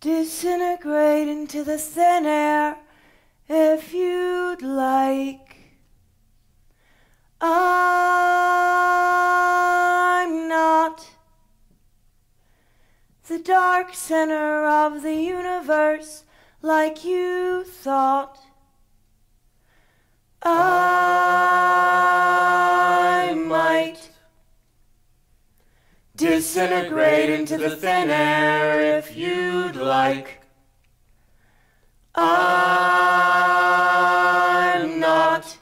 disintegrate into the thin air if you'd like. I'm not the dark center of the universe like you thought. I disintegrate into the thin air if you'd like. I'm not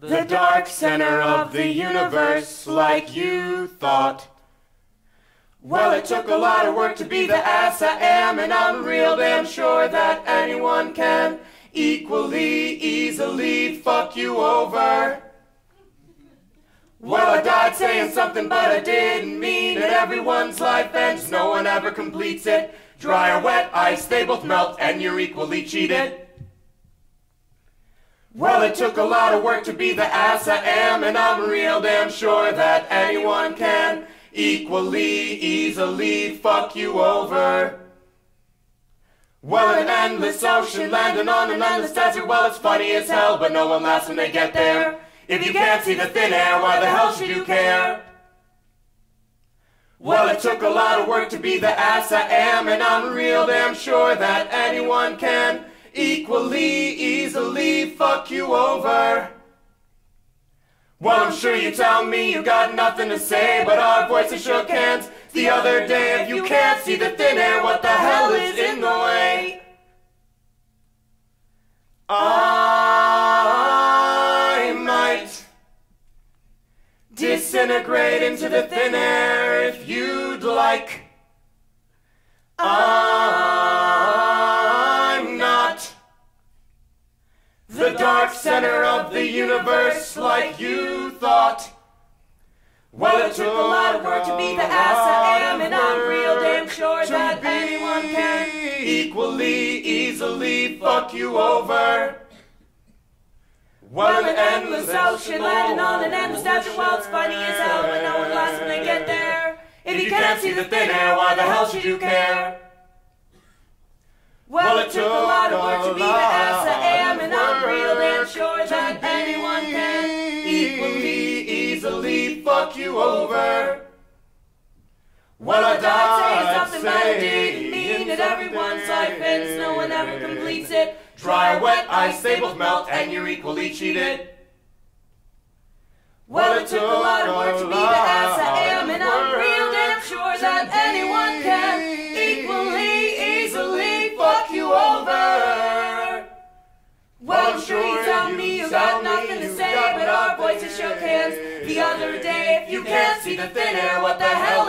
the dark center of the universe like you thought. Well, it took a lot of work to be the ass I am, and I'm real damn sure that anyone can equally easily fuck you over. Well, I died saying something, but I didn't mean it. Everyone's life ends, no one ever completes it. Dry or wet ice, they both melt, and you're equally cheated. Well, it took a lot of work to be the ass I am, and I'm real damn sure that anyone can equally easily fuck you over. Well, an endless ocean landing on an endless desert, well, it's funny as hell, but no one laughs when they get there. If you can't see the thin air, why the hell should you care? Well, it took a lot of work to be the ass I am, and I'm real damn sure that anyone can equally easily fuck you over. Well, I'm sure you tell me you got nothing to say, but our voices shook hands the other day. If you can't see the thin air, what the hell is disintegrate into the thin air if you'd like. I'm not the dark center of the universe like you thought. Well, it took a lot of work to be the ass I am, and I'm real damn sure that anyone can equally easily fuck you over. Well, an endless ocean landing on an endless desert, well, it's funny as hell, but no one laughs when they get there. If you can't see the thin air, why the hell should you care? Well, it took a lot of work to be the ass I am, and I'm real damn sure that anyone can equally easily fuck you over. Well, I died saying something, but I didn't mean it. Everyone's life ends, no one ever completes it. Dry wet ice, they both melt, and you're equally cheated. Well, it took a lot of work to be the ass I am, and I'm real damn sure that anyone can equally easily fuck you over. Well, I'm sure you tell me you got nothing to say, but our voices shook hands the other day. If you can't see the thin air, what the hell